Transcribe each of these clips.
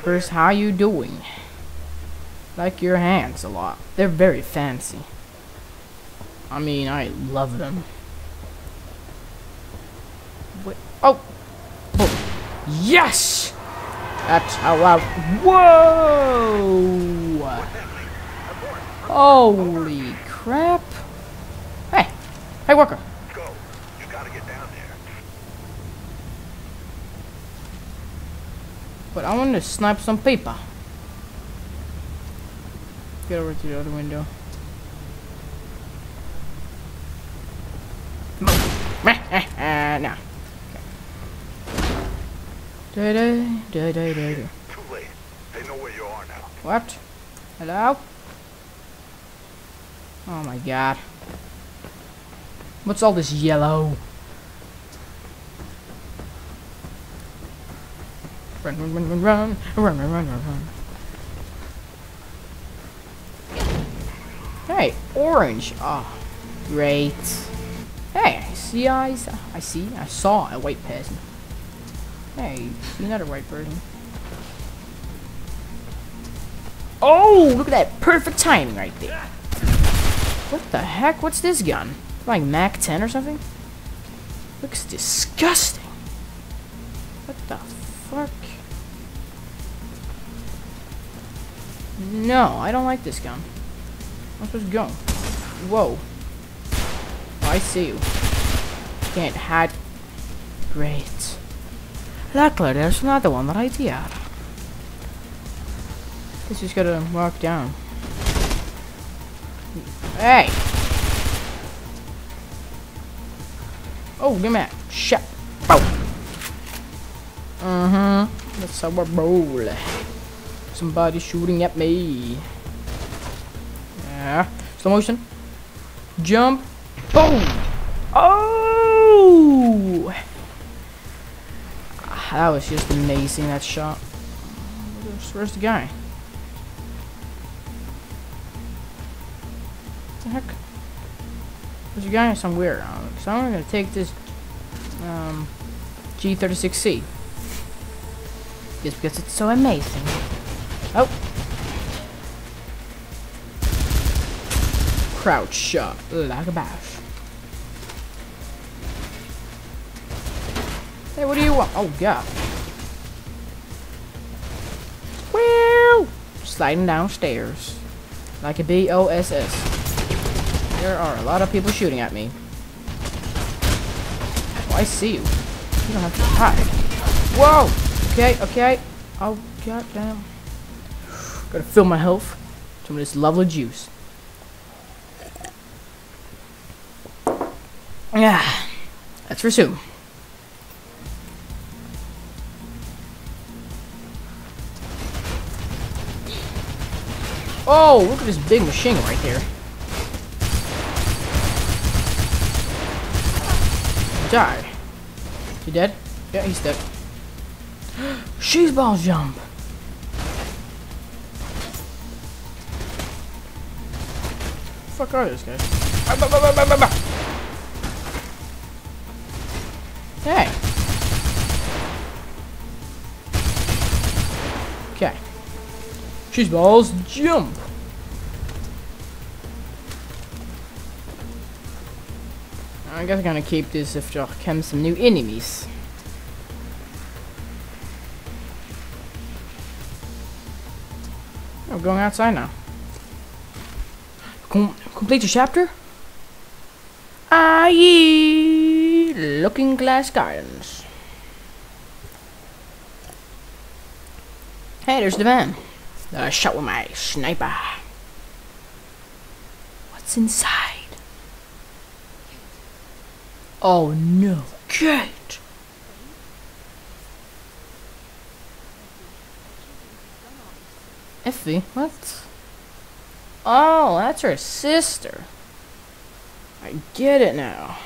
workers. How you doing? Like your hands a lot. They're very fancy. I mean, I love them. Wait. Oh! oh. Yes! That's how I... Whoa! Holy crap! Hey! Hey, worker! Go. You gotta get down there. But I want to snipe some paper. Get over to the other window. no. Da da da da da da. Too late. They know where you are now. What? Hello? Oh my god. What's all this yellow? Run, run, run, run, run, run, run, run, run. Hey, orange. Oh, great. Hey, I see eyes. I see. I saw a white person. Hey, another white person. Oh, look at that perfect timing right there. What the heck? What's this gun? Like Mac 10 or something? Looks disgusting. What the fuck? No, I don't like this gun. I'm supposed to go. Whoa. Oh, I see you. Can't hide. Great. Luckily, there's another one right here. This just gotta walk down. Hey! Oh, give me that. Shit. Bow. Uh-huh. That's I roll. Somebody shooting at me. Yeah. Slow motion. Jump. Boom! Oh! That was just amazing, that shot. Where's, where's the guy? What the heck? There's a guy somewhere. Uh, so I'm gonna take this um, G36C. Just because it's so amazing. Oh! Crouch shot like a bash. Hey, what do you want? Oh, God. Woo! Sliding downstairs. Like a B-O-S-S. There are a lot of people shooting at me. Oh, I see you. You don't have to hide. Whoa! Okay, okay. Oh, goddamn. Gotta fill my health. Some of this lovely juice. Yeah. Let's resume. Oh, look at this big machine right there. Die. He dead? Yeah, he's dead. She's ball jump. Fuck are those guys? Hey. Okay. She's balls jump. I guess I'm gonna keep this if there come some new enemies. I'm going outside now. Com complete the chapter? Aye, Looking Glass Gardens. Hey, there's the van. I shot with my sniper. What's inside? Oh no, Kate! Effie, what? Oh, that's her sister. I get it now.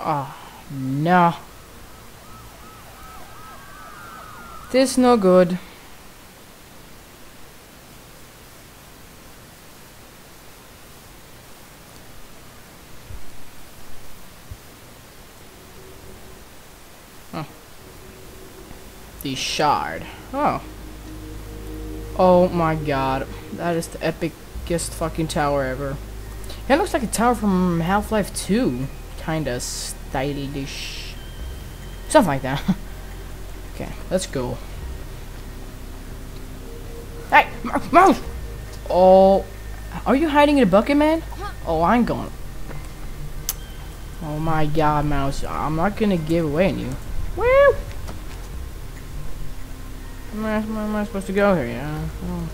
Oh, no. This no good. The shard. Oh. Oh my god. That is the epicest fucking tower ever. It looks like a tower from Half-Life 2. Kinda stylish. Something like that. okay, let's go. Hey! Mouse! Oh. Are you hiding in a bucket, man? Oh, I'm going. Oh my god, Mouse. I'm not gonna give away on you. Woo! Where am I, am I supposed to go here? Yeah. Oh.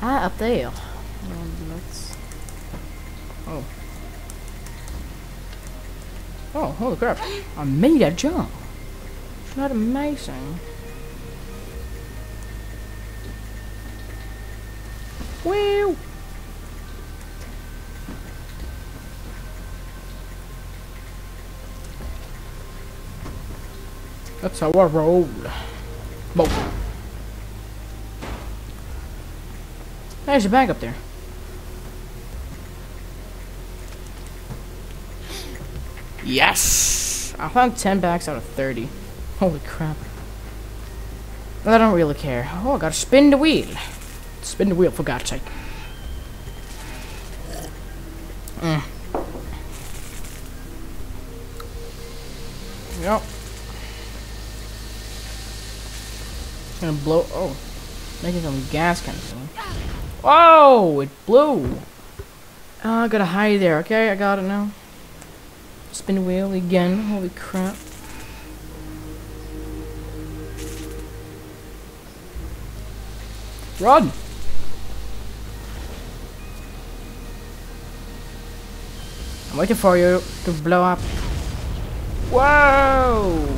Ah, up there. Um, let's. Oh. Oh, holy crap. I made a jump. It's not amazing. Woo! That's how I roll. There's a bag up there. Yes! I found 10 bags out of 30. Holy crap. I don't really care. Oh, I gotta spin the wheel. Spin the wheel, for God's sake. Mm. Yep. Gonna blow. Oh, making some gas kind of thing. Whoa! It blew. Oh, I gotta hide there. Okay, I got it now. Spin wheel again. Holy crap. Run! I'm waiting for you to blow up. Whoa!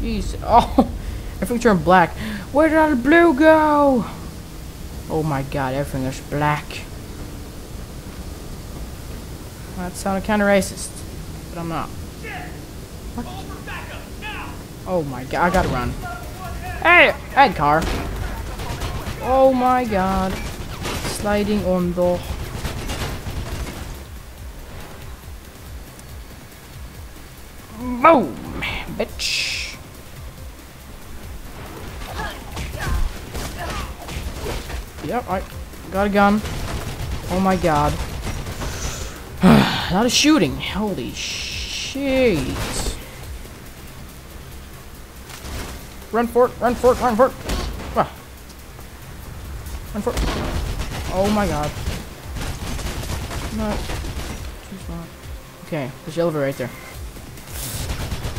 Jeez. Oh, everything turned black. Where did all the blue go? Oh my god, everything is black. That sounded kind of racist, but I'm not. What? Oh my god, I gotta run. Hey, hey, car. Oh my god. Sliding on the... Boom! Bitch! Yep, I got a gun. Oh my god. Not a shooting. Holy shit. Run for it, run for it, run for it. Ah. Run for it. Oh my god. Okay, there's the elevator right there.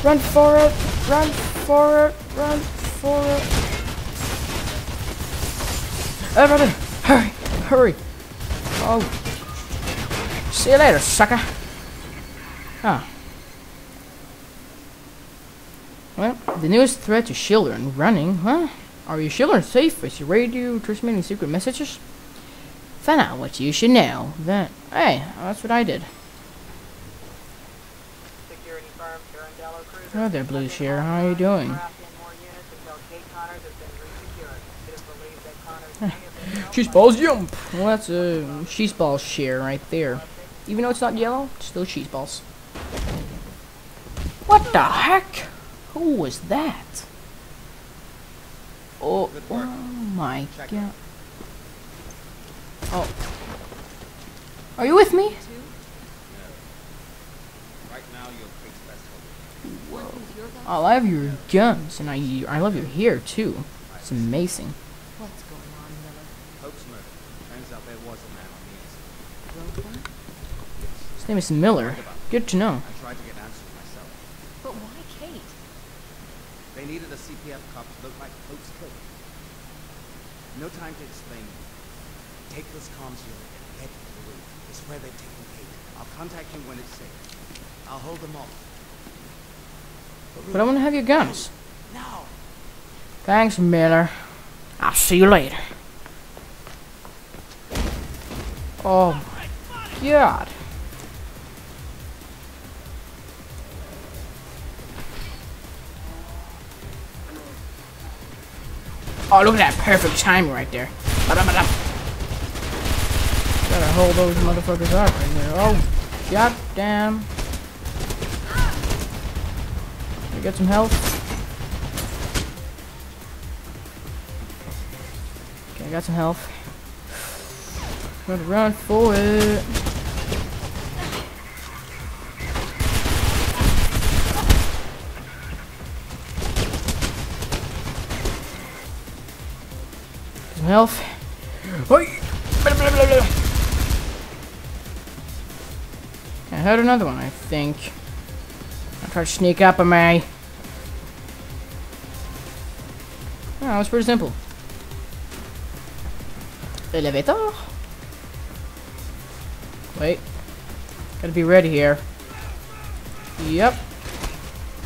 Run for it! Run for it! Run for it! Everybody! Hurry! Hurry! Oh. See you later, sucker! Ah. Well, the newest threat to children running, huh? Are your children safe with your radio transmitting secret messages? Find out what you should know. Then, hey, that's what I did. Security firm, Pirandello Kruger. Hello there, Blue Shear. How are you doing? Craft in more units until Kate Connors has been resecured. It is believed that Connors may have been She's balls jump. Well, that's a cheese ball share right there. Even though it's not yellow, it's still cheese balls. What the heck? Who was that? Oh, oh my god. Oh. Are you with me? Right now, your case best I love your guns, and I I love your hair too. It's amazing. What's going on, Miller? Pope's murder. Turns out there was a man on the inside. Roper? His name is Miller. Good to know. I tried to get answers myself. But why Kate? They needed a CPF cop to look like Pope's killer. No time to explain. Take this comms unit and head to the room. It's where they've taken Kate. I'll contact you when it's safe. I'll hold them off. But I want to have your guns. No. Thanks, Miller. I'll see you later. Oh my god. Oh, look at that perfect timing right there. Ba-da-ba-da. Gotta hold those motherfuckers up right there. Oh, god get some health. Okay, I got some health. Gotta run for it. Some health. Oi! I heard another one, I think. I tried to sneak up on me. Ah, that was pretty simple. Elevator. Wait. Gotta be ready here. Yep.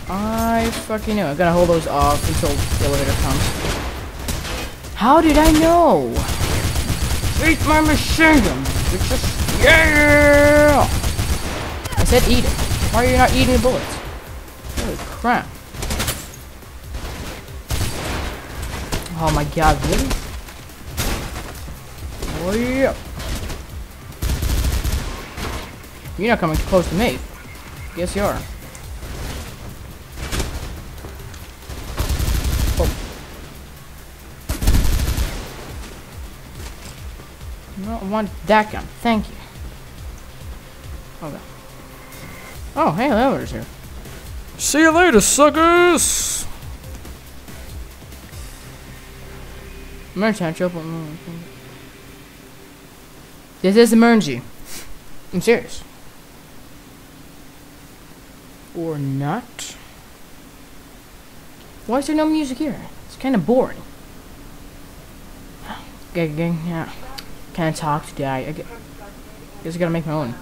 I fucking know. I gotta hold those off until the elevator comes. How did I know? Eat my machine gun, bitches. Yeah! I said eat it. Why are you not eating the bullets? Holy crap. Oh my god, really? Oh yeah. You're not coming close to me. Yes, you are. Oh. I want that gun. Thank you. Okay. Oh, hey, Elevator's here. See you later, suckers! Emergency, up on This is emergency. I'm serious. Or not. Why is there no music here? It's kind of boring. Okay, okay, yeah. Can't talk today. I guess I gotta make my own.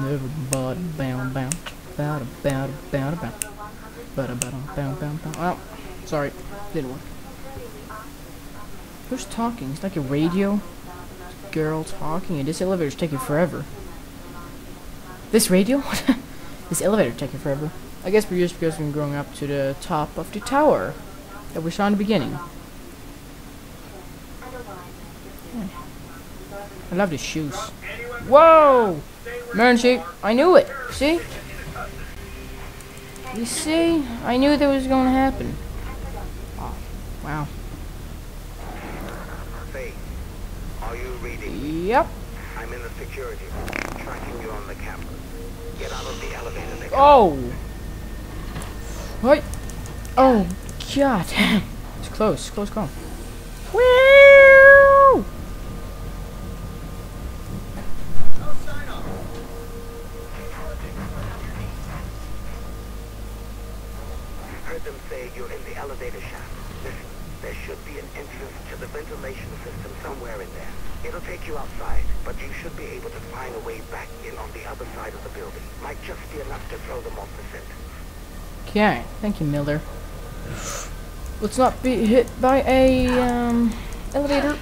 Never bound bound. Bound bound bound bound. Bound bound bound bound bound. Well, sorry. Didn't work. Who's talking? It's like a radio girl talking, and this elevator's taking forever. This radio? this elevator taking forever. I guess we're just because we're growing up to the top of the tower that we saw in the beginning. I love the shoes. Whoa! Emergency! I knew it! See? You see? I knew that was going to happen. Wow. Faith, are you reading? Yep. I'm in the security room, tracking you on the camera. Get out of the elevator. They Oh! What? Oh, God. It's close. Close call. Woo! Find a way back in on the other side of the building. Might just be enough to throw them off the scent. Okay. Thank you, Miller. Let's not be hit by a, um, elevator.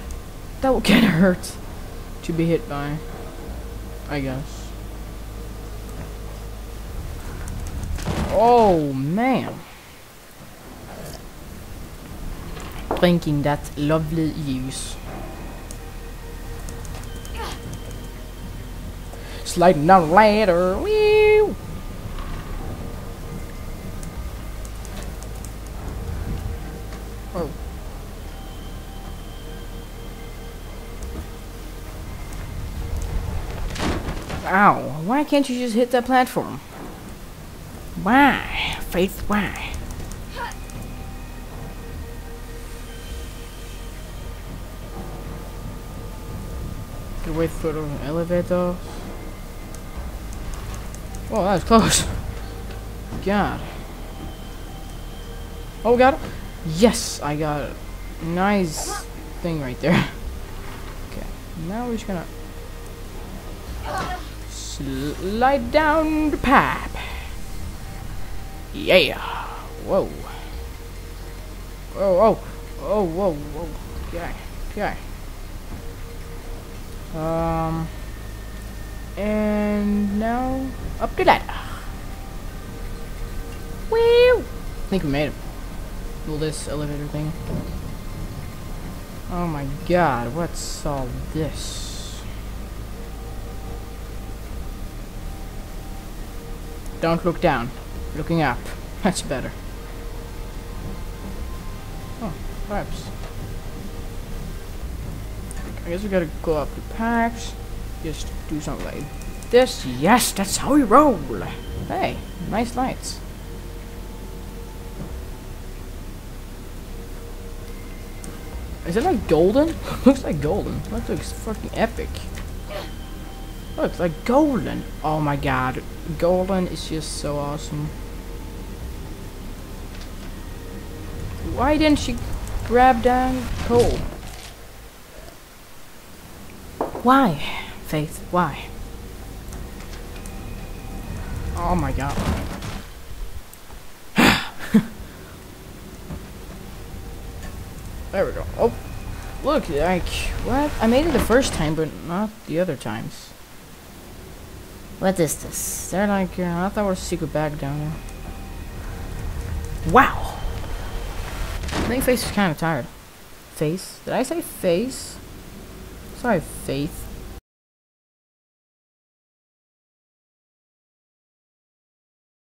That will of hurt to be hit by. I guess. Oh, man. Drinking that lovely use. Sliding down the ladder. Woo! Oh. Ow. Why can't you just hit that platform? Why? Faith, why? Could wait for the elevator. Oh, that was close. God. Oh, got it. Yes, I got it. Nice thing right there. Okay, now we're just gonna slide down the pipe. Yeah. Whoa. Whoa, whoa. Oh, whoa, whoa. Okay, okay. Um. And now, up the ladder. Woo! I think we made it. Well, this elevator thing. Oh my god, what's all this? Don't look down. Looking up. That's better. Oh, pipes. I guess we gotta go up the pipes. Just do something like this. Yes, that's how we roll. Hey, nice lights. Is it like golden? looks like golden. That looks fucking epic. Looks like golden. Oh my god. Golden is just so awesome. Why didn't she grab down coal? Why, Faith? Why? Oh my god. there we go. Oh, look, like, what? I made it the first time, but not the other times. What is this? They're like, uh, I thought was a secret bag down there. Wow! I think Face is kind of tired. Face? Did I say face? Sorry, Faith.